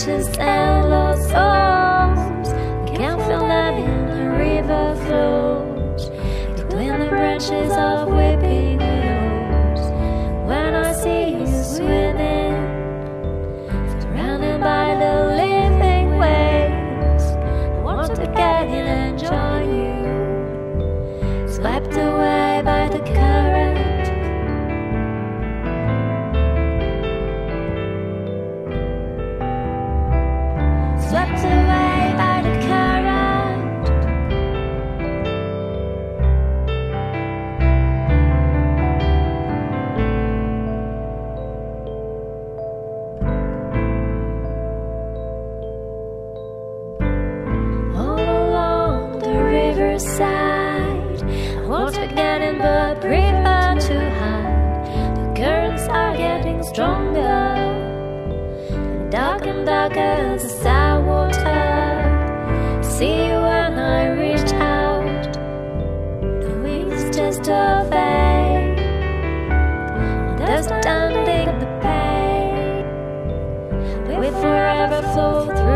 waters and lost souls. side. Won't forgetting, but prefer to hide. The currents are getting stronger, dark and darker as the side water. See you when I reach out. The wings just a fade. Dust down, dig the pain. We forever flow through.